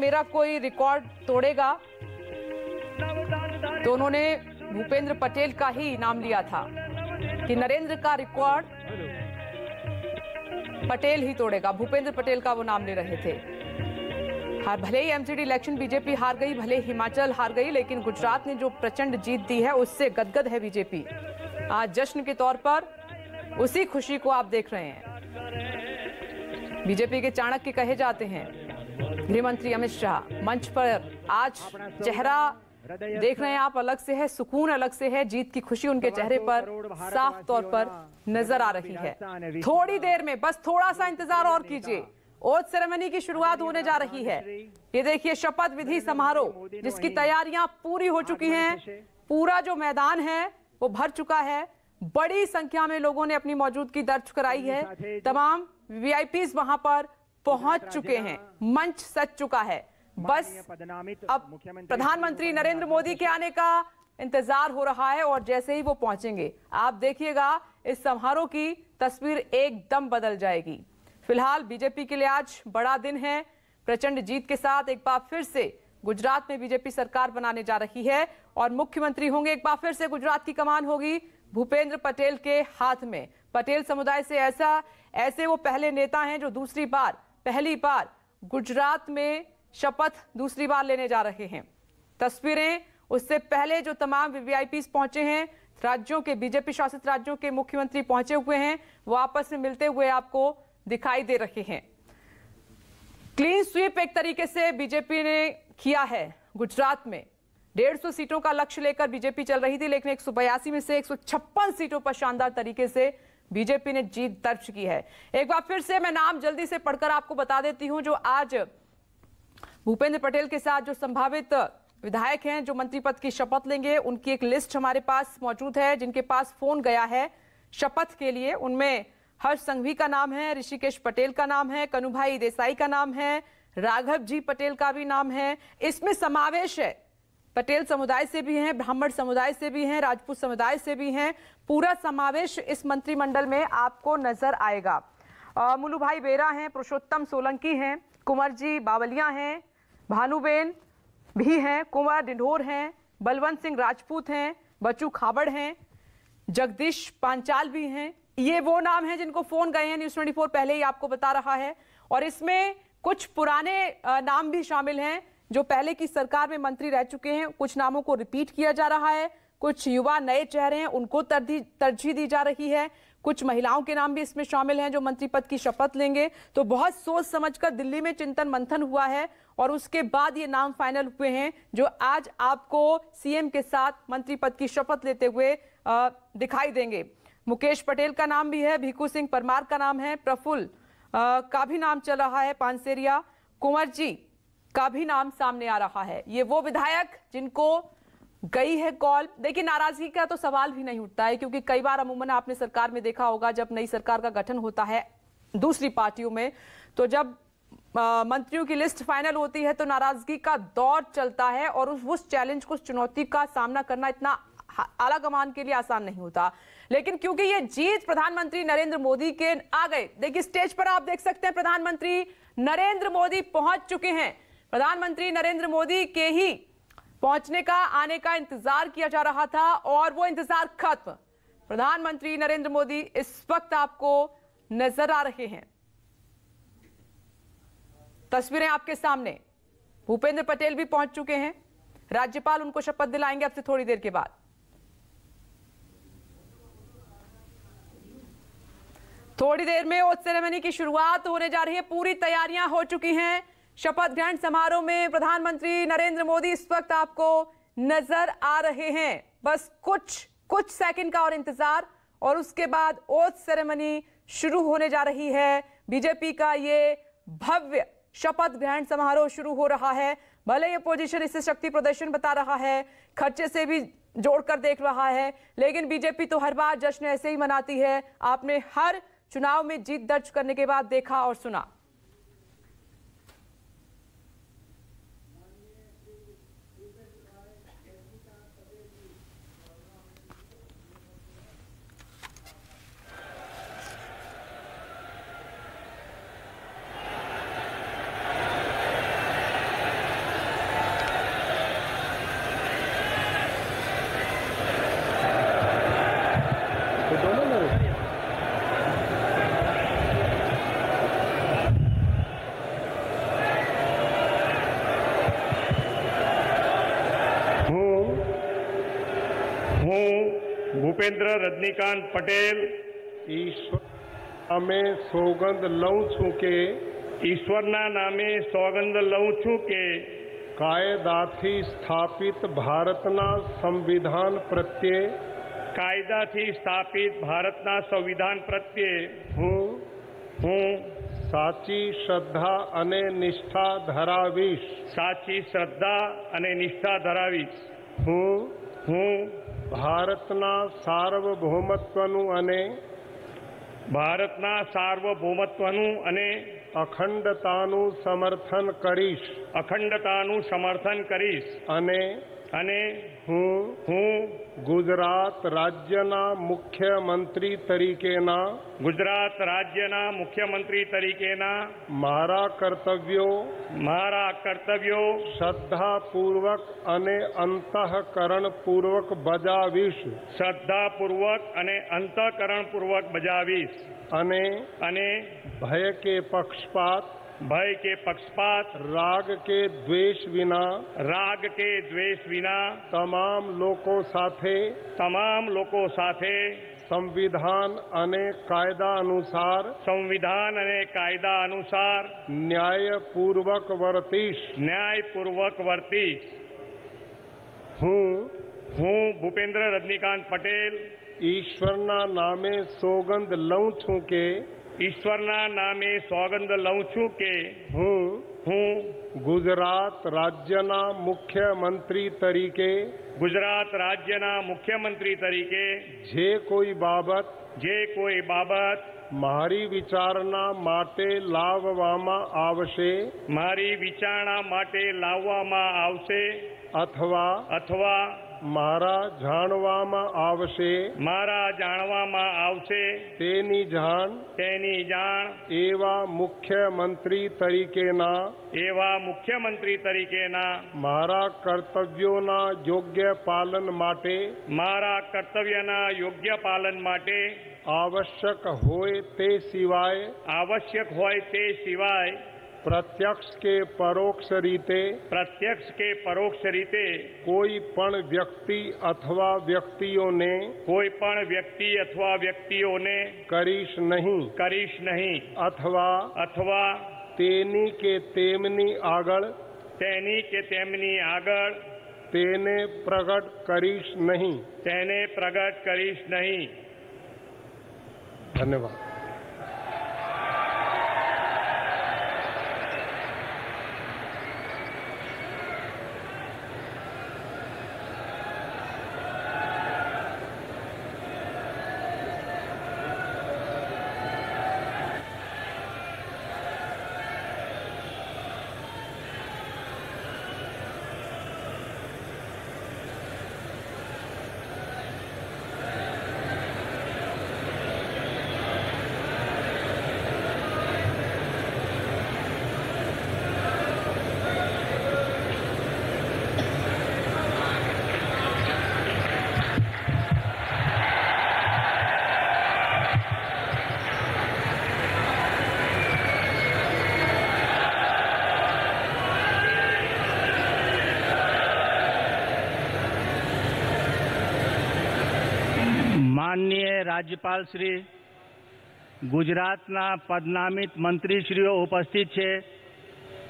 मेरा कोई रिकॉर्ड तोड़ेगा? तो उन्होंने भूपेंद्र पटेल का ही नाम लिया था कि नरेंद्र का रिकॉर्ड पटेल ही तोड़ेगा। भूपेंद्र पटेल का वो नाम ले रहे थे। हार, भले ही एमसीडी इलेक्शन बीजेपी हार गई, भले हिमाचल हार गई, लेकिन गुजरात ने जो प्रचंड जीत दी है, उससे गदगद है बीजेपी आज जश्न के तौर पर उसी खुशी को आप देख रहे हैं। बीजेपी के चाणक्य कहे जाते हैं गृह मंत्री अमित शाह, मंच पर आज चेहरा देख रहे हैं आप, अलग से है, सुकून अलग से है, जीत की खुशी उनके चेहरे पर साफ़ तौर पर नज़र आ रही है। थोड़ी देर में, बस थोड़ा सा इंतज़ार और कीजिए। ओथ सेरेमनी की शुरुआत होने जा रही है। ये देखिए, शपथ विधि समारोह, जिसकी तैयारियाँ पूरी हो चुकी हैं। पूरा जो मैदान है, वो भर चुका है। बड़ी संख्या में लोगों ने अपनी मौजूदगी दर्ज कराई है। तमाम वीआईपीज वहाँ पर पहुँच चुके हैं। मंच सच चुका है। बस अब प्रधानमंत्री नरेंद्र मोदी के आने का इंतज़ार हो रहा है और जैसे ही वो पहुँचेंगे आप देखिएगा इस समारोह की तस्वीर एकदम बदल जाएगी। फ़िलहाल बीजेपी के लिए आज बड़ा दिन है। प्रचंड जीत के साथ एक बार फिर से गुजरात में बीजेपी सरकार बनाने जा रही है और मुख्यमंत्री होंगे एक बार फिर से गुजरात की कमान होगी भूपेंद्र पटेल के हाथ में। पटेल समुदाय से ऐसा ऐसे वो पहले नेता हैं जो दूसरी बार पहली बार गुजरात में शपथ दूसरी बार लेने जा रहे हैं। तस्वीरें उससे पहले जो तमाम वीआईपी पहुँचे हैं, राज्यों के, बीजेपी शासित राज्यों के मुख्यमंत्री पहुँचे हुए हैं वो आपस में मिलते हुए आपको दिखाई दे रहे हैं। क्लीन स्वीप एक तरीके से बीजेपी ने किया है गुजरात में। डेढ़ सौ सीटों का लक्ष्य लेकर बीजेपी चल रही थी, लेकिन एक सौ बयासी में से एक सौ छप्पन सीटों पर शानदार तरीके से बीजेपी ने जीत दर्ज की है। एक बार फिर से मैं नाम जल्दी से पढ़कर आपको बता देती हूँ, जो आज भूपेंद्र पटेल के साथ जो संभावित विधायक हैं, जो मंत्री पद की शपथ लेंगे, उनकी एक लिस्ट हमारे पास मौजूद है, जिनके पास फ़ोन गया है शपथ के लिए। उनमें हर्ष संघवी का नाम है, ऋषिकेश पटेल का नाम है, कनुभाई देसाई का नाम है राघव जी पटेल का भी नाम है। इसमें समावेश है पटेल समुदाय से भी हैं, ब्राह्मण समुदाय से भी हैं, राजपूत समुदाय से भी हैं। पूरा समावेश इस मंत्रिमंडल में आपको नज़र आएगा। मुलू भाई बेरा हैं, पुरुषोत्तम सोलंकी हैं कुंवर जी बावलिया हैं, भानुबेन भी हैं, कुंवर डिंढोर हैं, बलवंत सिंह राजपूत हैं, बच्चू खाबड़ हैं, जगदीश पांचाल भी हैं। ये वो नाम हैं जिनको फ़ोन गए हैं, न्यूज़ ट्वेंटी पहले ही आपको बता रहा है। और इसमें कुछ पुराने नाम भी शामिल हैं। जो पहले की सरकार में मंत्री रह चुके हैं, कुछ नामों को रिपीट किया जा रहा है। कुछ युवा नए चेहरे हैं, उनको तरजीह दी जा रही है। कुछ महिलाओं के नाम भी इसमें शामिल हैं, जो मंत्री पद की शपथ लेंगे। तो बहुत सोच समझकर दिल्ली में चिंतन मंथन हुआ है और उसके बाद ये नाम फाइनल हुए हैं, जो आज आपको सीएम के साथ मंत्री पद की शपथ लेते हुए दिखाई देंगे। मुकेश पटेल का नाम भी है, भीखू सिंह परमार का नाम है, प्रफुल्ल का भी नाम चल रहा है, पानसेरिया। कुंवर जी का भी नाम सामने आ रहा है। ये वो विधायक जिनको गई है कॉल। देखिए नाराज़गी का तो सवाल भी नहीं उठता है क्योंकि कई बार अमूमन आपने सरकार में देखा होगा जब नई सरकार का गठन होता है दूसरी पार्टियों में तो जब आ, मंत्रियों की लिस्ट फाइनल होती है तो नाराज़गी का दौर चलता है और उस, उस चैलेंज को उस चुनौती का सामना करना इतना आला कमान के लिए आसान नहीं होता। लेकिन क्योंकि ये जीत प्रधानमंत्री नरेंद्र मोदी के आ गए देखिए स्टेज पर आप देख सकते हैं प्रधानमंत्री नरेंद्र मोदी पहुँच चुके हैं। प्रधानमंत्री नरेंद्र मोदी के ही पहुँचने का, आने का इंतज़ार किया जा रहा था और वो इंतज़ार खत्म। प्रधानमंत्री नरेंद्र मोदी इस वक्त आपको नज़र आ रहे हैं। तस्वीरें आपके सामने। भूपेंद्र पटेल भी पहुँच चुके हैं। राज्यपाल उनको शपथ दिलाएँगे अब से थोड़ी देर के बाद। थोड़ी देर में ओथ सेरेमनी की शुरुआत होने जा रही है। पूरी तैयारियाँ हो चुकी हैं। शपथ ग्रहण समारोह में प्रधानमंत्री नरेंद्र मोदी इस वक्त आपको नज़र आ रहे हैं। बस कुछ कुछ सेकंड का और इंतज़ार और उसके बाद ओथ सेरेमनी शुरू होने जा रही है। बीजेपी का ये भव्य शपथ ग्रहण समारोह शुरू हो रहा है। भले ये पोजीशन इसे शक्ति प्रदर्शन बता रहा है, खर्चे से भी जोड़कर देख रहा है, लेकिन बीजेपी तो हर बार जश्न ऐसे ही मनाती है। आपने हर चुनाव में जीत दर्ज करने के बाद देखा और सुना। રજનીકાંત પટેલ ઈશ્વર અમે સોગંદ લઉં છું કે ઈશ્વરના નામે સોગંદ લઉં છું કે કાયદાથી સ્થાપિત ભારતના સંવિધાન પ્રત્યે કાયદાથી સ્થાપિત ભારતના સંવિધાન પ્રત્યે હું હું સાચી શ્રદ્ધા અને નિષ્ઠા ધરાવીશ સાચી શ્રદ્ધા અને નિષ્ઠા ધરાવીશ હું હું ભારતના સાર્વભૌમત્વનું અને ભારતના સાર્વભૌમત્વનું અને અખંડતાનું સમર્થન કરીશ. અખંડતાનું સમર્થન કરીશ. અને અને હું હું ગુજરાત રાજ્યના મુખ્યમંત્રી તરીકેના ગુજરાત રાજ્યના મુખ્યમંત્રી તરીકેના મારા કર્તવ્યો મારા કર્તવ્યો શ્રદ્ધાપૂર્વક અને અંતઃકરણપૂર્વક બજાવીશ શ્રદ્ધાપૂર્વક અને અંતઃકરણપૂર્વક બજાવીશ અને અને ભય કે પક્ષપાત ભય કે પક્ષપાત રાગ કે દ્વેષ વિના રાગ કે દ્વેષ વિના તમામ લોકો સાથે તમામ લોકો સાથે સંવિધાન અને કાયદા અનુસાર સંવિધાન અને કાયદા અનુસાર ન્યાયપૂર્વક વર્તીશ ન્યાયપૂર્વક વર્તીશ હું હું ભૂપેન્દ્ર રજનીકાંત પટેલ ઈશ્વરના નામે સોગંદ લઉં છું કે ઈશ્વરના નામે સોગંદ લઉં છું કે હું હું ગુજરાત રાજ્યના મુખ્યમંત્રી તરીકે ગુજરાત રાજ્યના મુખ્યમંત્રી તરીકે જે કોઈ બાબત જે કોઈ બાબત મારી વિચારણા માટે લાવવામાં આવશે મારી વિચારણા માટે લાવવામાં આવશે અથવા અથવા મારા જાણવામાં આવશે. મારા જાણવામાં આવશે. તેની જાણ તેની જાણ એવા મુખ્યમંત્રી તરીકેના એવા મુખ્યમંત્રી તરીકેના મારા કર્તવ્યોના યોગ્ય પાલન માટે મારા કર્તવ્યના યોગ્ય પાલન માટે આવશ્યક હોય તે સિવાય આવશ્યક હોય તે સિવાય प्रत्यक्ष के परोक्ष रीते प्रत्यक्ष के परोक्ष रीते कोई पण व्यक्ति अथवा व्यक्तियों ने कोई पण व्यक्ति अथवा व्यक्तियों ने करीश नहीं। करीश नहीं। अथवा अथवा तेनी के तेमनी आगल तेनी के तेमनी आगल तेने प्रकट करीश नहीं। तेने प्रकट करीश नहीं। धन्यवाद। રાજ્યપાલ શ્રી ગુજરાતના પદનામિત મંત્રીશ્રીઓ ઉપસ્થિત છે.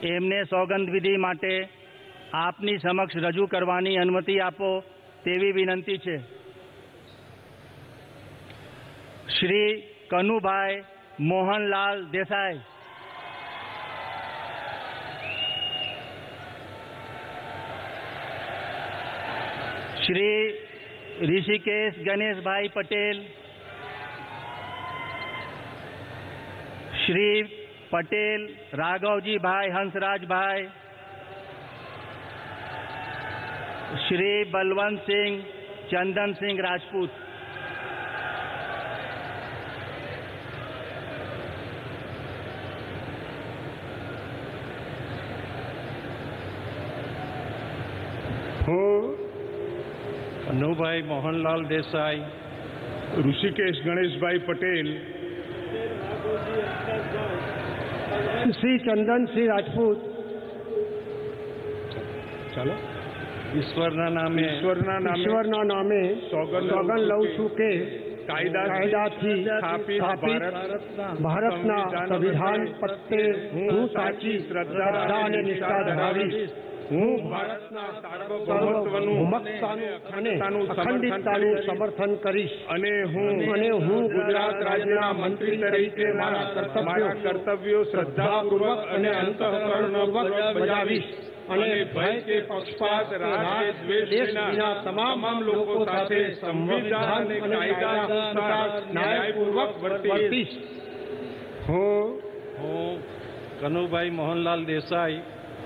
એમને સોગંદવિધિ માટે આપની સમક્ષ રજૂ કરવાની અનુમતિ આપો તેવી વિનંતી છે. શ્રી કનુભાઈ મોહનલાલ દેસાઈ. શ્રી ઋષિકેશ ગણેશભાઈ પટેલ. શ્રી પટેલ રાઘવજીભાઈ હંસરાજભાઈ શ્રી બલવંતસિંહ ચંદનસિંહ રાજપૂત હું કનુભાઈ મોહનલાલ દેસાઈ ઋષિકેશ ગણેશભાઈ પટેલ શ્રી ચંદનસિંહ રાજપૂત ચાલો ઈશ્વરના નામે ઈશ્વરના નામે ઈશ્વરના નામે સોગંદ લઉં સોગંદ લઉં છું છું કે કાયદા કાયદાથી સ્થાપિત સ્થાપિત ભારત ભારતના સંવિધાન પ્રત્યે હું સાચી શ્રદ્ધા અને નિષ્ઠા ધરાવીશ હું ભારતના સાર્વભૌમત્વનું અખંડિતતાનું સમર્થન કરીશ. અને હું અને હું ગુજરાત રાજ્યના મંત્રી તરીકે મારા મારા કર્તવ્યો શ્રદ્ધાપૂર્વક અને અંતઃકરણપૂર્વક બજાવીશ. અને ભય કે પક્ષપાત રાગ દ્વેષ વિના તમામ લોકો સાથે સંવિધાન અને કાયદા અનુસાર ન્યાયપૂર્વક વર્તીશ. હું હું કનુભાઈ મોહનલાલ દેસાઈ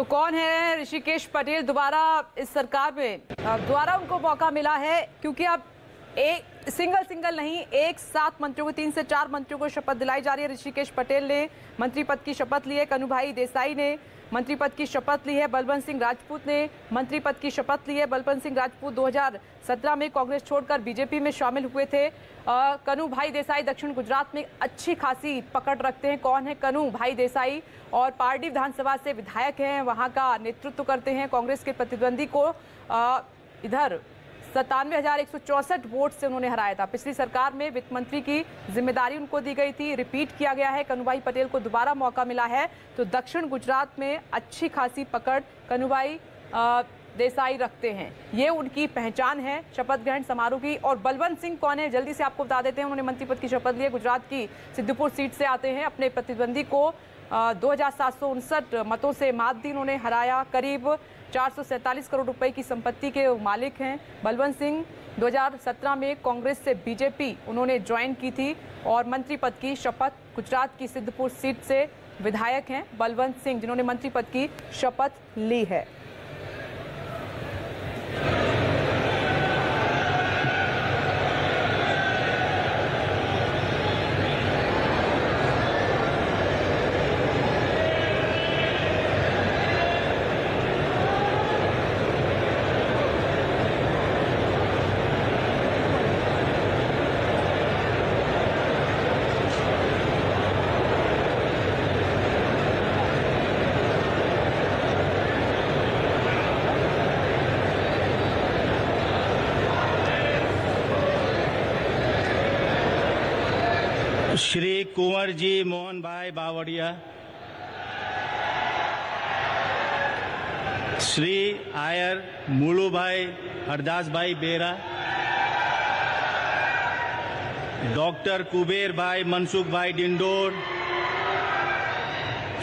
तो कौन है ऋषिकेश पटेल? दोबारा इस सरकार में दोबारा उनको मौका मिला है, क्योंकि अब एक सिंगल सिंगल नहीं एक सात मंत्रियों को तीन से चार मंत्रियों को शपथ दिलाई जा रही है। ऋषिकेश पटेल ने मंत्री पद की शपथ ली है कनुभाई देसाई ने मंत्री पद की शपथ ली है बलवंत सिंह राजपूत ने मंत्री पद की शपथ ली है। बलवंत सिंह राजपूत 2017 में कांग्रेस छोड़कर बीजेपी में शामिल हुए थे। कनु भाई देसाई दक्षिण गुजरात में अच्छी खासी पकड़ रखते हैं। कौन है कनु भाई देसाई? और पार्टी विधानसभा से विधायक हैं वहाँ का नेतृत्व करते हैं कांग्रेस के प्रतिद्वंदी को। अ, इधर सत्तानवे हज़ार एक सौ चौसठ वोट से उन्होंने हराया था। पिछली सरकार में वित्त मंत्री की ज़िम्मेदारी उनको दी गई थी, रिपीट किया गया है कनुभाई पटेल को दोबारा मौका मिला है। तो दक्षिण गुजरात में अच्छी खासी पकड़ कनुभाई देसाई रखते हैं। ये उनकी पहचान है शपथ ग्रहण समारोह की। और बलवंत सिंह कौन है? जल्दी से आपको बता देते हैं। उन्होंने मंत्री पद की शपथ ली गुजरात की सिद्धपुर सीट से आते हैं। अपने प्रतिद्वंदी को दो हज़ार सात सौ उनसठ मतों से मात उन्हें हराया। करीब चार सौ सैंतालीस करोड़ रुपए की संपत्ति के मालिक हैं बलवंत सिंह। 2017 में कांग्रेस से बीजेपी उन्होंने ज्वाइन की थी और मंत्री पद की शपथ गुजरात की सिद्धपुर सीट से विधायक हैं बलवंत सिंह, जिन्होंने मंत्री पद की शपथ ली है। कुंवर जी, मोहन भाई, बावड़िया। श्री आयर मुलू भाई, हरदास भाई बेरा। डॉक्टर कुबेर भाई, मनसुख भाई डिंडोर।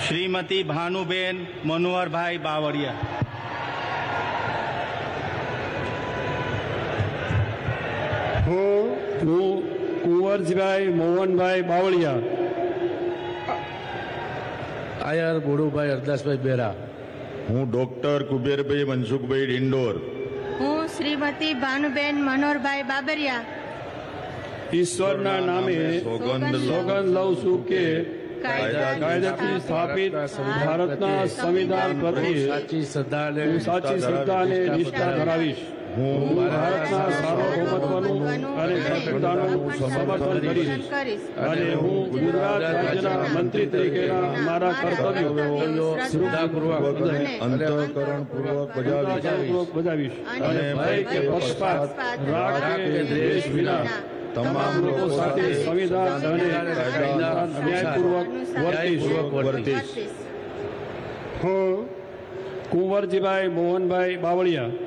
श्रीमती भानुबेन मनोहर भाई, बावड़िया। हूँ हूँ કુંવરજીભાઈ મોહનભાઈ બાવળિયા. આયર ગુરુભાઈ હરદાસભાઈ બેરા. હું ડોક્ટર કુબેરભાઈ મનસુખભાઈ ડિંડોર. હું શ્રીમતી ભાનુબેન મનોહરભાઈ બાબરિયા. ઈશ્વરના નામે સોગંદ લઉં સોગંદ લઉં છું. કે કાયદાથી સ્થાપિત ભારતના સંવિધાન પ્રત્યે સાચી શ્રદ્ધા અને સાચી શ્રદ્ધા અને નિષ્ઠા ધરાવીશ. હું ભારતના સાર્વભૌમત્વનું અને અખંડિતતાનું સમર્થન કરીશ. અને હું ગુજરાત રાજ્યના મંત્રી તરીકેના મારા કર્તવ્યો શ્રદ્ધાપૂર્વક અંતઃકરણપૂર્વક બજાવીશ. બજાવીશ. અને ભય કે પક્ષપાત રાગ કે દ્વેષ વિના તમામ લોકો સાથે સંવિધાન અને ન્યાયપૂર્વક વર્તીશ. વર્તીશ. હું કુંવરજીભાઈ મોહનભાઈ બાવળિયા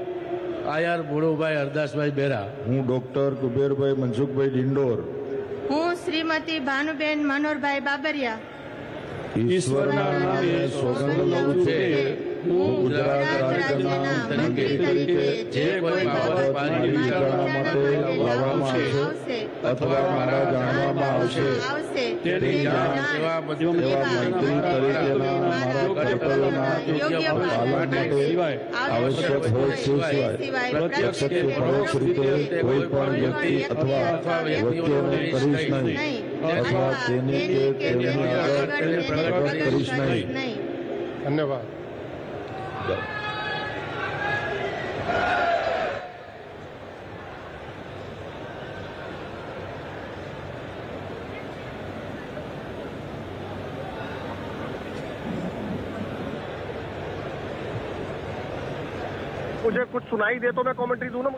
આયર ભોળોભાઈ હરદાસભાઈ બેરા. હું ડોક્ટર કુબેરભાઈ મનસુખભાઈ ડિંડોર. હું શ્રીમતી ભાનુબેન મનોહરભાઈ બાબરિયા. ઈશ્વરના નામે સોગંદ લઉં છે. હું ગુજરાત રાજ્યના મંત્રી તરીકે જે કોઈ બાબત મારી વિચારણા માટે લાવવામાં આવશે અથવા મારા જાણવામાં આવશે આવશે તેની જાણ એવા મંત્રી તરીકેના મારા કર્તવ્યોના યોગ્ય પાલન માટે સિવાય આવશ્યક હોય તે સિવાય પ્રત્યક્ષ કે પરોક્ષ રીતે કોઈ પણ વ્યક્તિ અથવા વ્યક્તિઓને કરીશ નહીં અથવા તેની કે તેમની આગળ પ્રગટ કરીશ નહીં ધન્યવાદ मुझे कुछ सुनाई दे तो मैं कमेंट्री दूँ ना?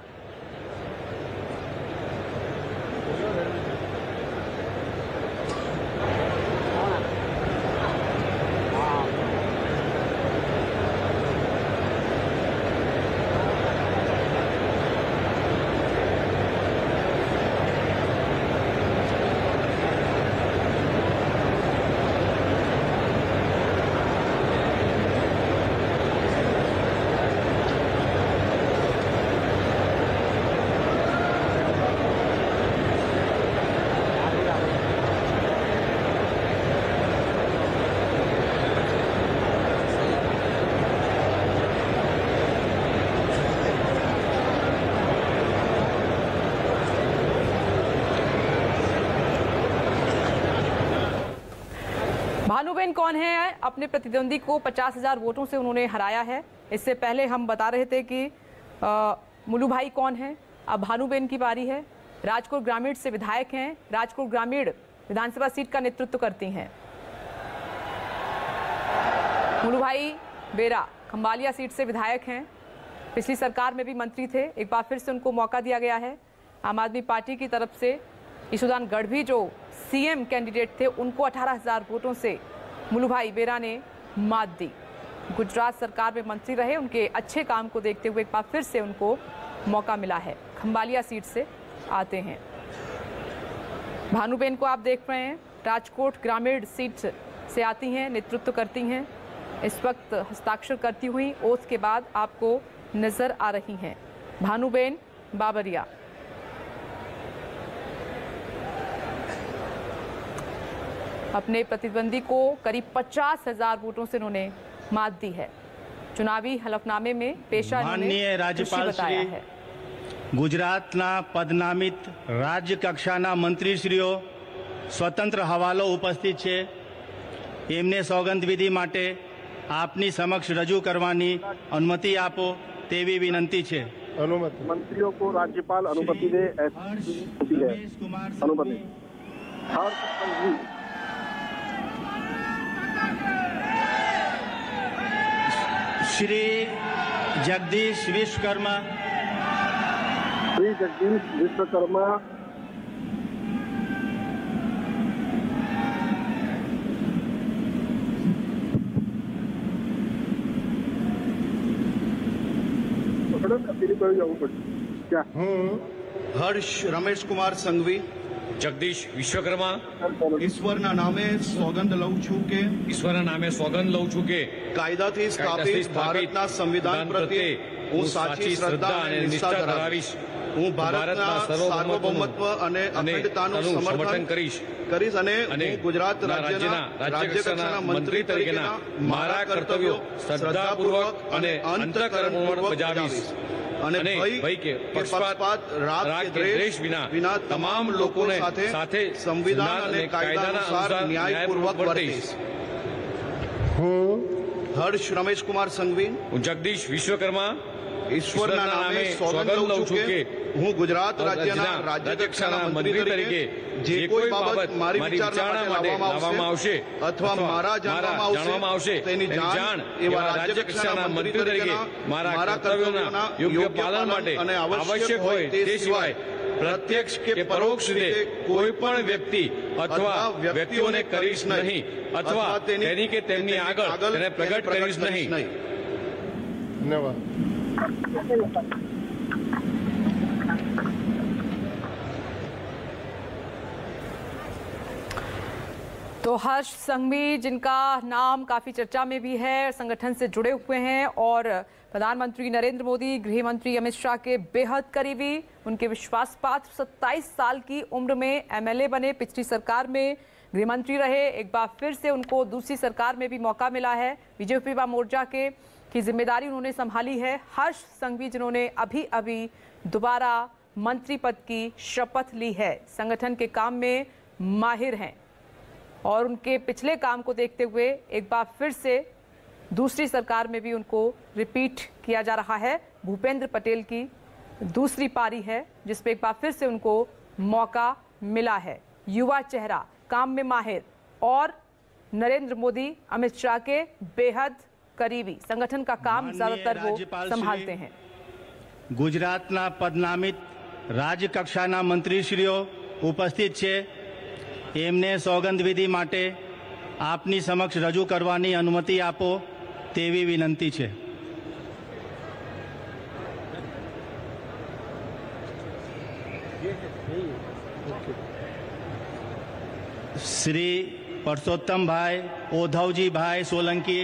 भानुबेन कौन है? अपने प्रतिद्वंदी को पचास हज़ार वोटों से उन्होंने हराया है। इससे पहले हम बता रहे थे कि मुलू भाई कौन है? अब भानुबेन की बारी है। राजकोट ग्रामीण से विधायक हैं। राजकोट ग्रामीण विधानसभा सीट का नेतृत्व करती हैं। मुलू भाई बेरा खम्बालिया सीट से विधायक हैं। पिछली सरकार में भी मंत्री थे। एक बार फिर से उनको मौका दिया गया है। आम आदमी पार्टी की तरफ़ से ईशुदान गढ़वी जो सीएम कैंडिडेट थे उनको 18,000 वोटों से मुलू भाई बेरा ने मात दी। गुजरात सरकार में मंत्री रहे, उनके अच्छे काम को देखते हुए एक बार फिर से उनको मौका मिला है। खम्बालिया सीट से आते हैं। भानुबेन को आप देख रहे हैं, राजकोट ग्रामीण सीट से आती हैं, नेतृत्व करती हैं। इस वक्त हस्ताक्षर करती हुई ओथ के बाद आपको नज़र आ रही हैं। भानुबेन बाबरिया। अपने प्रतिद्वंदी को करीब पचास हजार वोटों से उन्होंने मात दी है चुनावी हलफनामे में पेशा इन्होंने માનનીય कृषि રાજ્યપાલ बताया શ્રી है ગુજરાતના પદનામિત રાજ્ય કક્ષાના મંત્રીશ્રીઓ સ્વતંત્ર હવાલો ઉપસ્થિત છે એમને સોગંદવિધિ માટે આપની સમક્ષ રજૂ કરવાની અનુમતિ આપો તેવી વિનંતી છે अनुमति मंत्रियों को राज्यपाल अनुमति दे ऐसी होती है રમેશ કુમાર अनुमति हर्ष संघवी શ્રી જગદીશ વિશ્વકર્મા श्री जगदीश विश्वकर्मा અપીલ કરી જવું પડશે ક્યાં હું હર્ષ રમેશ કુમાર સંઘવી જગદીશ વિશ્વકર્મા ઈશ્વરના નામે સોગંદ લઉં છું કે ઈશ્વરના નામે સોગંદ લઉં છું કે કાયદાથી કાયદાથી સ્થાપિત ભારતના સંવિધાન પ્રત્યે હું સાચી શ્રદ્ધા અને નિષ્ઠા ધરાવીશ હું ભારતના સાર્વભૌમત્વ અને અખંડતાનું સમર્થન કરીશ કરીશ અને અને હું ગુજરાત રાજ્યના રાજ્ય કક્ષાના મંત્રી તરીકેના મારા કર્તવ્યો શ્રદ્ધાપૂર્વક અને અંતઃકરણપૂર્વક બજાવીશ અને ભય ભય કે પક્ષપાત, રાગ કે દ્વેષ વિના વિના તમામ લોકોને સાથે સાથે સંવિધાન અને કાયદાના અનુસાર ન્યાયપૂર્વક વર્તીશ. હું હર્ષ રમેશ કુમાર સંઘવી. હું જગદીશ વિશ્વકર્મા. ઈશ્વરના નામે સોગંદ લઉં છું કે હું ગુજરાત રાજ્યના રાજ્ય કક્ષાના મંત્રી તરીકે જે કોઈ બાબત મારી વિચારણા માટે લાવવામાં આવશે અથવા મારા જાણવામાં આવશે તેની જાણ એવા રાજ્ય કક્ષાના મંત્રી તરીકે મારા કર્તવ્યોના યોગ્ય પાલન માટે અને આવશ્યક હોય તે સિવાય પ્રત્યક્ષ કે પરોક્ષ રીતે કોઈ પણ વ્યક્તિ અથવા વ્યક્તિઓને કરીશ નહીં અથવા તેની કે તેમની આગળ તેને પ્રગટ કરીશ નહીં ધન્યવાદ तो हर्ष संघवी जिनका नाम काफ़ी चर्चा में भी है, संगठन से जुड़े हुए हैं और प्रधानमंत्री नरेंद्र मोदी गृह मंत्री अमित शाह के बेहद करीबी, उनके विश्वास पात्र 27 साल की उम्र में एमएलए बने, पिछली सरकार में गृह मंत्री रहे। एक बार फिर से उनको दूसरी सरकार में भी मौका मिला है बीजेपी युवा मोर्चा के। की ज़िम्मेदारी उन्होंने संभाली है। हर्ष संघवी, जिन्होंने अभी अभी दोबारा मंत्री पद की शपथ ली है, संगठन के काम में माहिर हैं। और उनके पिछले काम को देखते हुए एक बार फिर से दूसरी सरकार में भी उनको रिपीट किया जा रहा है। भूपेंद्र पटेल की दूसरी पारी है, जिसमें एक बार फिर से उनको मौका मिला है। युवा चेहरा, काम में माहिर। और नरेंद्र मोदी, अमित शाह के बेहद करीबी संगठन का काम ज्यादातर वो राज्यपाल श्री- संभालते हैं ગુજરાતના પદનામિત રાજ્ય કક્ષાના મંત્રીશ્રીઓ ઉપસ્થિત છે એમને સોગંદવિધિ માટે આપની સમક્ષ રજૂ કરવાની અનુમતિ આપો તેવી વિનંતી છે શ્રી પરસોત્તમભાઈ ઓધવજીભાઈ સોલંકી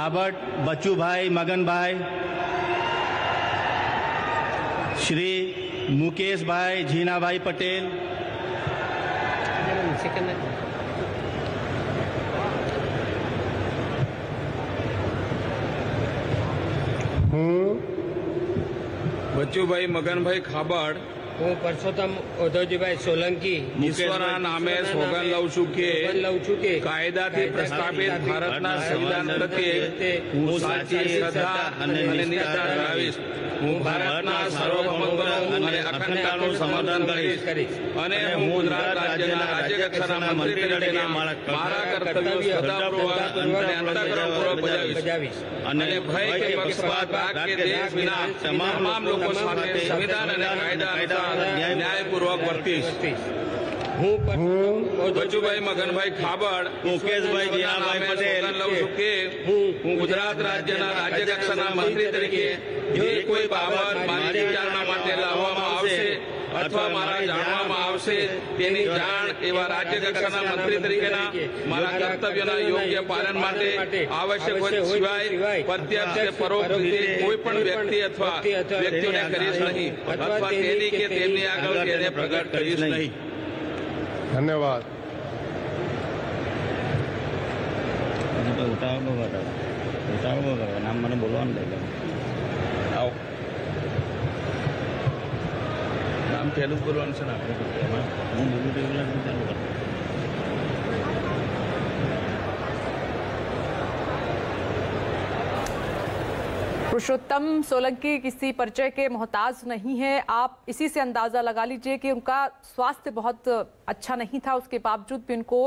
શ્રી ખાબટ બચુભાઈ મગનભાઈ શ્રી મુકેશભાઈ જીનાભાઈ પટેલ હું બચ્ચુભાઈ મગનભાઈ ખાબડ હું પરસોત્તમ ઉદ્ધવજીભાઈ સોલંકી ઈશ્વરના નામે સોગંદ લઉં છું કે સોગંદ લઉં છું કે કાયદાથી પ્રસ્થાપિત ભારતના સંવિધાન પ્રત્યે હું સાચી શ્રદ્ધા અને નિષ્ઠા ધરાવીશ હું ભારતના સાર્વભૌમત્વનું અને અખંડતાનું સમર્થન કરીશ અને હું ગુજરાત રાજ્યના રાજ્ય કક્ષાના મંત્રી તરીકે મારા કર્તવ્યો શ્રદ્ધાપૂર્વક અને અંતઃકરણપૂર્વક બજાવીશ અને ભય કે પક્ષપાત ભાગ કે દેશ વિના તમામ લોકો સામે સંવિધાન અને કાયદા અનુસાર ન્યાયપૂર્વક વર્તીશ હું બચુભાઈ મગનભાઈ ખાબડ મુકેશભાઈ જીયાભાઈ પટેલ સોગંદ લઉં છું કે હું ગુજરાત રાજ્યના રાજ્ય કક્ષાના મંત્રી તરીકે જે કોઈ બાબત મારી વિચારણા માટે લાવવામાં આવશે અથવા મારા જાણવામાં આવશે તેની જાણ એવા રાજ્ય કક્ષાના મંત્રી તરીકેના મારા કર્તવ્યના યોગ્ય પાલન માટે આવશ્યક હોય સિવાય પ્રત્યક્ષ કે પરોક્ષ રીતે કોઈ પણ વ્યક્તિ અથવા વ્યક્તિઓને કરીશ નહીં. અથવા તેની કે તેમની આગળ તેને પ્રગટ કરીશ નહીં. ધન્યવાદ. ઉતાવળમાં કરો ઉતાવળ કરો નામ મને બોલવાનું દે નામ પહેલું જ બોલવાનું છે ને આપણે હું બોલું રેગ્યુલર ચાલુ કર पुरुषोत्तम सोलंकी किसी परिचय के मोहताज नहीं है आप इसी से अंदाजा लगा लीजिए कि उनका स्वास्थ्य बहुत अच्छा नहीं था उसके बावजूद भी उनको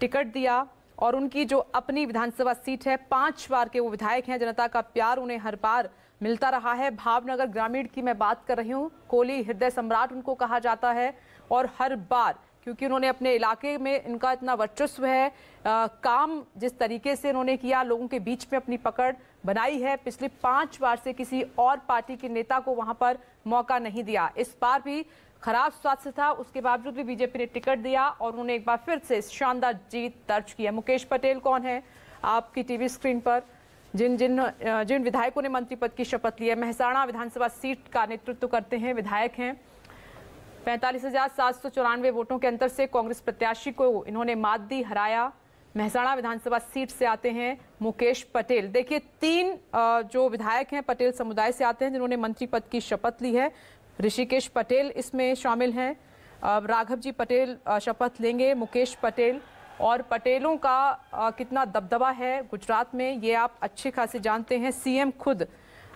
टिकट दिया और उनकी जो अपनी विधानसभा सीट है पांच बार के वो विधायक हैं जनता का प्यार उन्हें हर बार मिलता रहा है। भावनगर ग्रामीण की मैं बात कर रही हूँ। कोहली हृदय सम्राट उनको कहा जाता है और हर बार क्योंकि उन्होंने अपने इलाके में इनका इतना वर्चस्व है आ, काम जिस तरीके से उन्होंने किया लोगों के बीच में अपनी पकड़ बनाई है। पिछले पाँच बार से किसी और पार्टी के नेता को वहाँ पर मौका नहीं दिया। इस बार भी खराब स्वास्थ्य था उसके बावजूद भी बीजेपी ने टिकट दिया और उन्होंने एक बार फिर से शानदार जीत दर्ज की है। मुकेश पटेल कौन है? आपकी टीवी स्क्रीन पर जिन जिन जिन विधायकों ने मंत्री पद की शपथ ली है, महसाणा विधानसभा सीट का नेतृत्व करते हैं विधायक हैं। पैंतालीस हज़ार सात सौ चौरानवे वोटों के अंतर से कांग्रेस प्रत्याशी को इन्होंने मात दी, हराया। महसाणा विधानसभा सीट से आते हैं मुकेश पटेल। देखिए, तीन जो विधायक हैं पटेल समुदाय से आते हैं, जिन्होंने मंत्री पद की शपथ ली है। ऋषिकेश पटेल इसमें शामिल हैं। राघव जी पटेल शपथ लेंगे, मुकेश पटेल। और पटेलों का अ, कितना दबदबा है गुजरात में ये आप अच्छे खासे जानते हैं। सीएम खुद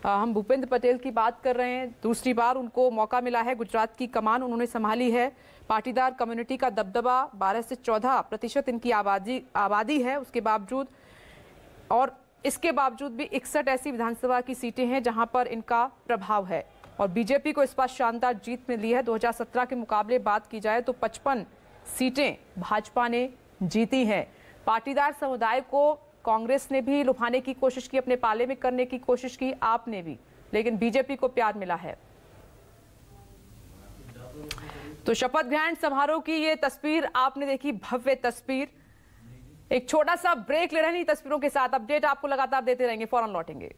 अ, हम भूपेंद्र पटेल की बात कर रहे हैं। दूसरी बार उनको मौका मिला है गुजरात की कमान उन्होंने संभाली है। पाटीदार कम्युनिटी का दबदबा 12 से 14 प्रतिशत इनकी आबादी आबादी है उसके बावजूद। और इसके बावजूद भी इकसठ ऐसी विधानसभा की सीटें हैं जहाँ पर इनका प्रभाव है। और बीजेपी को इस बार शानदार जीत मिली है। 2017 के मुकाबले बात की जाए तो 55 सीटें भाजपा ने जीती हैं। पाटीदार समुदाय को कांग्रेस ने भी लुभाने की कोशिश की, अपने पाले में करने की कोशिश की, आपने भी। लेकिन बीजेपी को प्यार मिला है। तो शपथ ग्रहण समारोह की ये तस्वीर, आपने देखी भव्य तस्वीर। एक छोटा सा ब्रेक ले रहे हैं तस्वीरों के साथ अपडेट आपको लगातार देते रहेंगे, फ़ौरन लौटेंगे।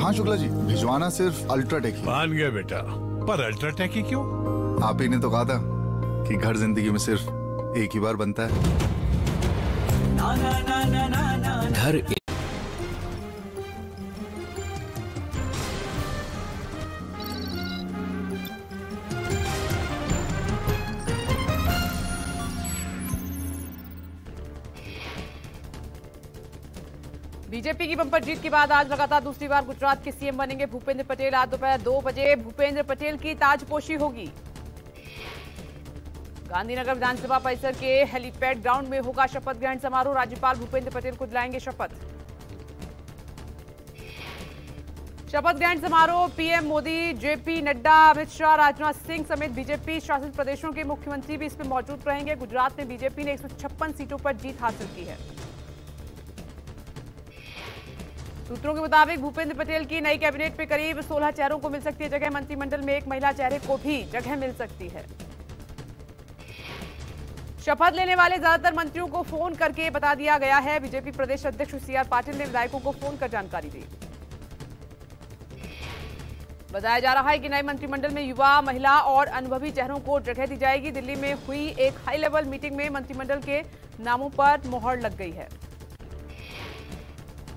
हाँ शुक्ला जी भिजवाना सिर्फ़ अल्ट्राटेक ही मान गया बेटा। पर अल्ट्राटेक ही क्यों? आप ही ने तो कहा था कि घर ज़िंदगी में सिर्फ़ एक ही बार बनता है। घर बीजेपी की बंपर जीत के बाद आज लगातार दूसरी बार गुजरात के सीएम बनेंगे भूपेंद्र पटेल। आज दोपहर दो बजे भूपेंद्र पटेल की ताजपोशी होगी। गांधीनगर विधानसभा परिसर के हेलीपैड ग्राउंड में होगा शपथ ग्रहण समारोह। राज्यपाल भूपेंद्र पटेल को दिलाएँगे शपथ। शपथ ग्रहण समारोह, पीएम मोदी, जेपी नड्डा, अमित शाह, राजनाथ सिंह समेत बीजेपी शासित प्रदेशों के मुख्यमंत्री भी इसमें मौजूद रहेंगे। गुजरात में बीजेपी ने 156 सीटों पर जीत हासिल की है। सूत्रों के मुताबिक भूपेंद्र पटेल की नई कैबिनेट में करीब 16 चेहरों को मिल सकती है जगह। मंत्रिमंडल में एक महिला चेहरे को भी जगह मिल सकती है। शपथ लेने वाले ज़्यादातर मंत्रियों को फ़ोन करके बता दिया गया है। बीजेपी प्रदेश अध्यक्ष सी आर पाटिल ने विधायकों को फ़ोन कर जानकारी दी। बताया जा रहा है कि नए मंत्रिमंडल में युवा, महिला और अनुभवी चेहरों को जगह दी जाएगी। दिल्ली में हुई एक हाई लेवल मीटिंग में मंत्रिमंडल के नामों पर मोहर लग गई है।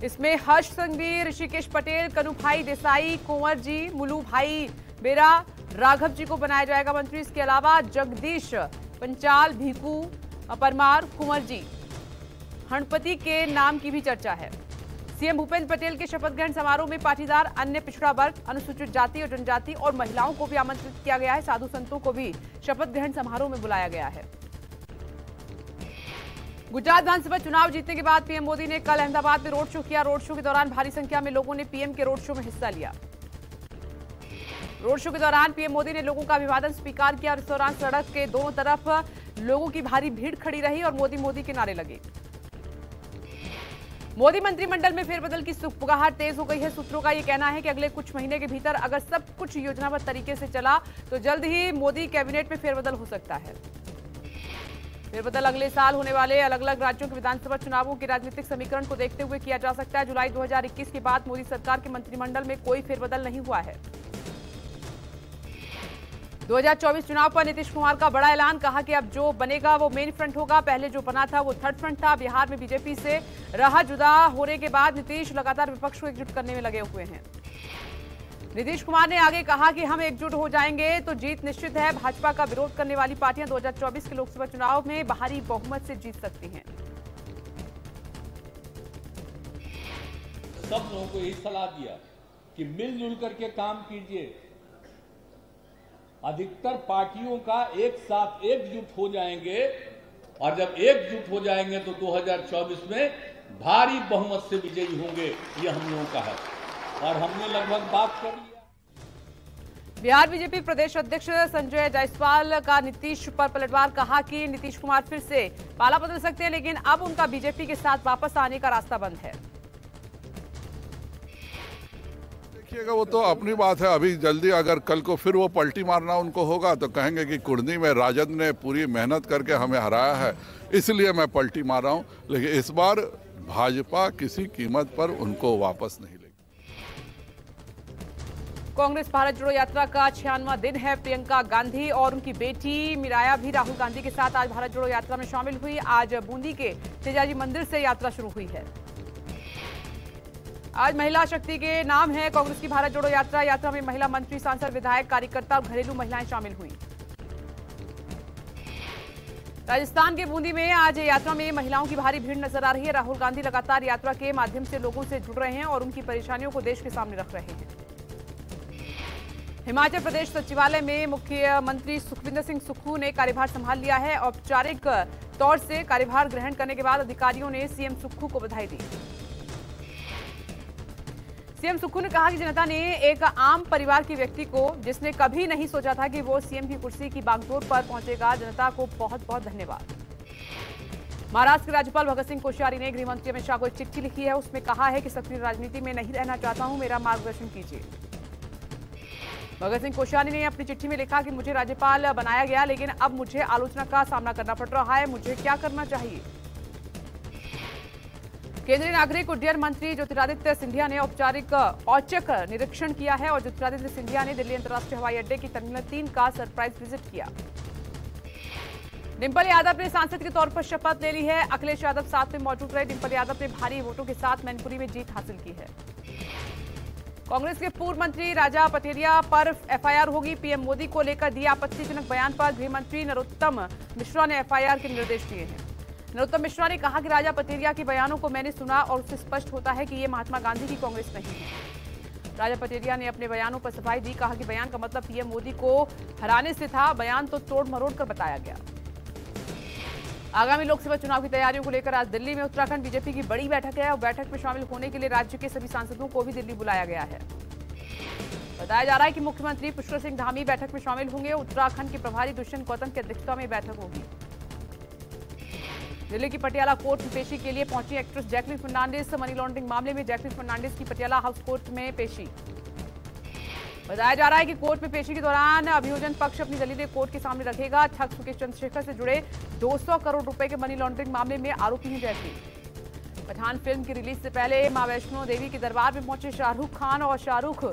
इसमें हर्ष संघवी ऋषिकेश पटेल, कनुभाई देसाई कुंवर जी मुलू भाई बेरा राघव जी को बनाया जाएगा मंत्री। इसके अलावा जगदीश पंचाल, भीकू, परमार कुंवर जी हणपति के नाम की भी चर्चा है। सीएम भूपेंद्र पटेल के शपथ ग्रहण समारोह में पाटीदार अन्य पिछड़ा वर्ग, अनुसूचित जाति और जनजाति और महिलाओं को भी आमंत्रित किया गया है। साधु संतों को भी शपथ ग्रहण समारोह में बुलाया गया है। गुजरात विधानसभा चुनाव जीतने के बाद पीएम मोदी ने कल अहमदाबाद में रोड शो किया। रोड शो के दौरान भारी संख्या में लोगों ने पीएम के रोड शो में हिस्सा लिया। रोड शो के दौरान पीएम मोदी ने लोगों का अभिवादन स्वीकार किया और इस दौरान सड़क के दोनों तरफ़ लोगों की भारी भीड़ खड़ी रही और मोदी मोदी के नारे लगे। मोदी मंत्रिमंडल में फेरबदल की सुखबुगाहट तेज हो गई है। सूत्रों का यह कहना है कि अगले कुछ महीने के भीतर अगर सब कुछ योजनाबद्ध तरीके से चला तो जल्द ही मोदी कैबिनेट में फेरबदल हो सकता है। फेरबदल अगले साल होने वाले अलग अलग राज्यों के विधानसभा चुनावों के राजनीतिक समीकरण को देखते हुए किया जा सकता है। जुलाई 2021 के बाद मोदी सरकार के मंत्रिमंडल में कोई फेरबदल नहीं हुआ है। 2024 चुनाव पर नीतीश कुमार का बड़ा ऐलान, कहा कि अब जो बनेगा वो मेन फ्रंट होगा। पहले जो बना था वो थर्ड फ्रंट था। बिहार में बीजेपी से रहा जुदा होने के बाद नीतीश लगातार विपक्ष को एकजुट करने में लगे हुए हैं। नीतीश कुमार ने आगे कहा कि हम एकजुट हो जाएँगे तो जीत निश्चित है। भाजपा का विरोध करने वाली पार्टियाँ 2024 के लोकसभा चुनाव में बाहरी बहुमत से जीत सकती हैं। सब लोगों को यही सलाह दिया कि मिलजुल करके काम कीजिए। अधिकतर पार्टियों का एक साथ एकजुट हो जाएँगे और जब एकजुट हो जाएँगे तो 2024 में भारी बहुमत से विजयी होंगे, ये हम लोगों का है। और हमने लगभग बात कर ली बिहार बीजेपी प्रदेश अध्यक्ष संजय जायसवाल का नीतीश पर पलटवार कहा कि नीतीश कुमार फिर से पाला बदल सकते हैं लेकिन अब उनका बीजेपी के साथ वापस आने का रास्ता बंद है। देखिएगा वो तो अपनी बात है। अभी जल्दी अगर कल को फिर वो पलटी मारना उनको होगा तो कहेंगे कि कुर्नी में राजद ने पूरी मेहनत करके हमें हराया है इसलिए मैं पलटी मार रहा हूँ। लेकिन इस बार भाजपा किसी कीमत पर उनको वापस नहीं कांग्रेस भारत जोड़ो यात्रा का छियानवा दिन है। प्रियंका गांधी और उनकी बेटी मिराया भी राहुल गांधी के साथ आज भारत जोड़ो यात्रा में शामिल हुई। आज बूंदी के तेजाजी मंदिर से यात्रा शुरू हुई है। आज महिला शक्ति के नाम है। कांग्रेस की भारत जोड़ो यात्रा यात्रा में महिला मंत्री, सांसद, विधायक, कार्यकर्ता और घरेलू महिलाएँ शामिल हुई। राजस्थान के बूंदी में आज यात्रा में महिलाओं की भारी भीड़ नज़र आ रही है। राहुल गांधी लगातार यात्रा के माध्यम से लोगों से जुड़ रहे हैं और उनकी परेशानियों को देश के सामने रख रहे हैं। हिमाचल प्रदेश सचिवालय में मुख्यमंत्री सुखविंदर सिंह सुक्खू ने कार्यभार संभाल लिया है। औपचारिक तौर से कार्यभार ग्रहण करने के बाद अधिकारियों ने सीएम सुक्खू को बधाई दी। सीएम सुक्खू ने कहा कि जनता ने एक आम परिवार के व्यक्ति को, जिसने कभी नहीं सोचा था कि वो सीएम की कुर्सी की बागडोर पर पहुंचेगा, जनता को बहुत बहुत धन्यवाद। महाराष्ट्र के राज्यपाल भगत सिंह कोश्यारी ने गृहमंत्री अमित शाह को एक चिट्ठी लिखी है। उसमें कहा है कि सक्रिय राजनीति में नहीं रहना चाहता हूँ, मेरा मार्गदर्शन कीजिए। भगत सिंह कोश्यारी ने अपनी चिट्ठी में लिखा कि मुझे राज्यपाल बनाया गया, लेकिन अब मुझे आलोचना का सामना करना पड़ रहा है। मुझे क्या करना चाहिए? केंद्रीय नागरिक उड्डयन मंत्री ज्योतिरादित्य सिंधिया ने औपचारिक औचक निरीक्षण किया है और ज्योतिरादित्य सिंधिया ने दिल्ली अंतर्राष्ट्रीय हवाई अड्डे की टर्मिनल तीन का सरप्राइज़ विज़िट किया। डिंपल यादव ने सांसद के तौर पर शपथ ले ली है। अखिलेश यादव साथ में मौजूद रहे। डिंपल यादव ने भारी वोटों के साथ मैनपुरी में जीत हासिल की है। कांग्रेस के पूर्व मंत्री राजा पटेरिया पर एफआईआर होगी। पीएम मोदी को लेकर दिए आपत्तिजनक बयान पर गृह मंत्री नरोत्तम मिश्रा ने एफआईआर के निर्देश दिए हैं। नरोत्तम मिश्रा ने कहा कि राजा पटेरिया के बयानों को मैंने सुना और उससे स्पष्ट होता है कि ये महात्मा गांधी की कांग्रेस नहीं है। राजा पटेरिया ने अपने बयानों पर सफ़ाई दी, कहा कि बयान का मतलब पीएम मोदी को हराने से था, बयान तो तोड़ मरोड़ कर बताया गया। आगामी लोकसभा चुनाव की तैयारियों को लेकर आज दिल्ली में उत्तराखंड बीजेपी की बड़ी बैठक है और बैठक में शामिल होने के लिए राज्य के सभी सांसदों को भी दिल्ली बुलाया गया है। बताया जा रहा है कि मुख्यमंत्री पुष्कर सिंह धामी बैठक में शामिल होंगे उत्तराखंड के प्रभारी दुष्यंत गौतम की अध्यक्षता में बैठक होगी। दिल्ली की पटियाला कोर्ट में पेशी के लिए पहुँची actress Jacqueline Fernandez. Money laundering मामले में जैकलिन फर्नांडिस की पटियाला हाउस कोर्ट में पेशी। बताया जा रहा है कि कोर्ट में पेशी के दौरान अभियोजन पक्ष अपनी दलीलें कोर्ट के सामने रखेगा। ठग सुकेश चंद्रशेखर से जुड़े 200 करोड़ रुपए के मनी लॉन्ड्रिंग मामले में आरोपी हैं जैकलिन पठान फ़िल्म की रिलीज़ से पहले माँ वैष्णो देवी के दरबार में पहुँचे शाहरुख खान और शाहरुख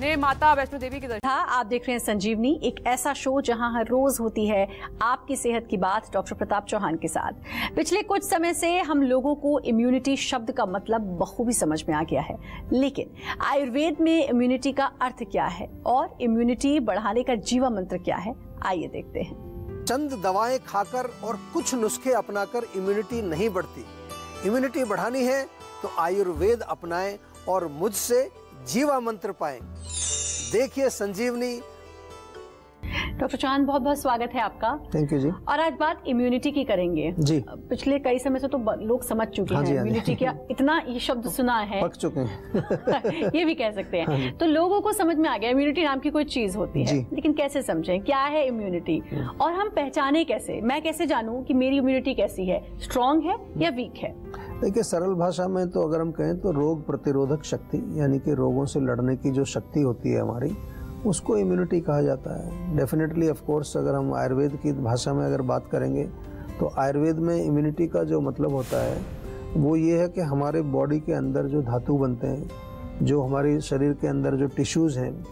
ने माता वैष्णो देवी की दर्शन आप देख रहे हैं संजीवनी एक ऐसा शो जहाँ हर रोज होती है आपकी सेहत की बात डॉक्टर प्रताप चौहान के साथ। पिछले कुछ समय से हम लोगों को इम्यूनिटी शब्द का मतलब बखूबी समझ में आ गया है। लेकिन आयुर्वेद में इम्यूनिटी का अर्थ क्या है और इम्यूनिटी बढ़ाने का जीवा मंत्र क्या है आइए देखते हैं। चंद दवाएँ खाकर और कुछ नुस्खे अपनाकर इम्यूनिटी नहीं बढ़ती। इम्यूनिटी बढ़ानी है तो आयुर्वेद अपनाएँ और मुझसे जीवा मंत्र पाए। देखिए संजीवनी डॉक्टर चौहान बहुत बहुत स्वागत है आपका। थैंक यू जी। और आज बात इम्यूनिटी की करेंगे। जी। पिछले कई समय से तो लोग समझ चुके हाँ हैं हाँ इम्यूनिटी क्या इतना ये शब्द सुना है। पक चुके हैं। ये भी कह सकते हैं। हाँ हैं तो लोगों को समझ में आ गया इम्यूनिटी नाम की कोई चीज़ होती है। लेकिन कैसे समझें क्या है इम्यूनिटी और हम पहचाने कैसे? मैं कैसे जानूं कि मेरी इम्यूनिटी कैसी है? स्ट्रांग है या वीक है? देखिए सरल भाषा में तो अगर हम कहें तो रोग प्रतिरोधक शक्ति यानी कि रोगों से लड़ने की जो शक्ति होती है हमारी उसको इम्यूनिटी कहा जाता है। डेफिनेटली ऑफ़ कोर्स अगर हम आयुर्वेद की भाषा में अगर बात करेंगे तो आयुर्वेद में इम्यूनिटी का जो मतलब होता है, वो ये है कि हमारे बॉडी के अंदर जो धातु बनते हैं, जो हमारे शरीर के अंदर जो टिश्यूज़ हैं,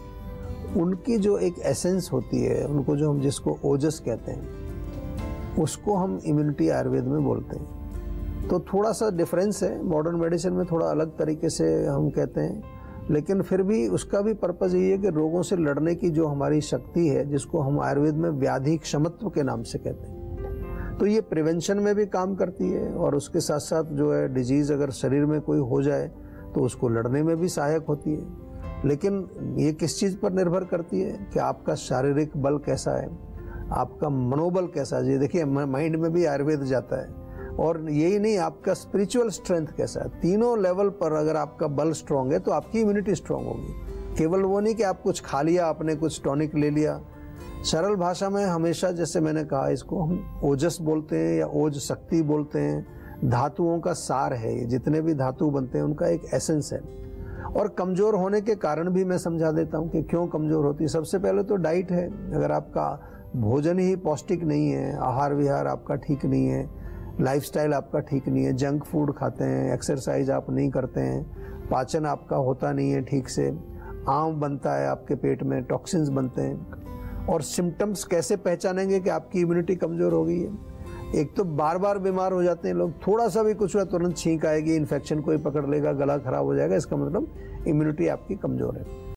उनकी जो एक एसेंस होती है, उनको जो हम जिसको ओजस कहते हैं, उसको हम इम्यूनिटी आयुर्वेद में बोलते हैं। तो थोड़ा सा डिफरेंस है मॉडर्न मेडिसिन में थोड़ा अलग तरीके से हम कहते हैं। लेकिन फिर भी उसका भी पर्पज़ यही है कि रोगों से लड़ने की जो हमारी शक्ति है, जिसको हम आयुर्वेद में व्याधि क्षमत्व के नाम से कहते हैं। तो ये प्रिवेंशन में भी काम करती है और उसके साथ साथ जो है डिज़ीज़ अगर शरीर में कोई हो जाए तो उसको लड़ने में भी सहायक होती है। लेकिन ये किस चीज़ पर निर्भर करती है कि आपका शारीरिक बल कैसा है, आपका मनोबल कैसा है? ये देखिए माइंड में भी आयुर्वेद जाता है। और यही नहीं, आपका स्पिरिचुअल स्ट्रेंथ कैसा है? तीनों लेवल पर अगर आपका बल स्ट्रांग है तो आपकी इम्यूनिटी स्ट्रांग होगी। केवल वो नहीं कि आप कुछ खा लिया, आपने कुछ टॉनिक ले लिया। सरल भाषा में हमेशा जैसे मैंने कहा, इसको हम ओजस बोलते हैं या ओज शक्ति बोलते हैं। धातुओं का सार है ये, जितने भी धातु बनते हैं, उनका एक एसेंस है। और कमज़ोर होने के कारण भी मैं समझा देता हूँ कि क्यों कमज़ोर होती है। सबसे पहले तो डाइट है। अगर आपका भोजन ही पौष्टिक नहीं है आहार विहार आपका ठीक नहीं है लाइफस्टाइल आपका ठीक नहीं है जंक फ़ूड खाते हैं एक्सरसाइज आप नहीं करते हैं, पाचन आपका होता नहीं है ठीक से, आम बनता है आपके पेट में टॉक्सिन्स बनते हैं। और सिम्टम्स कैसे पहचानेंगे कि आपकी इम्यूनिटी कमज़ोर हो गई है? एक तो बार बार बीमार हो जाते हैं लोग थोड़ा सा भी कुछ हुआ तुरंत छींक आएगी इन्फेक्शन कोई पकड़ लेगा, गला खराब हो जाएगा, इसका मतलब इम्यूनिटी आपकी कमज़ोर है।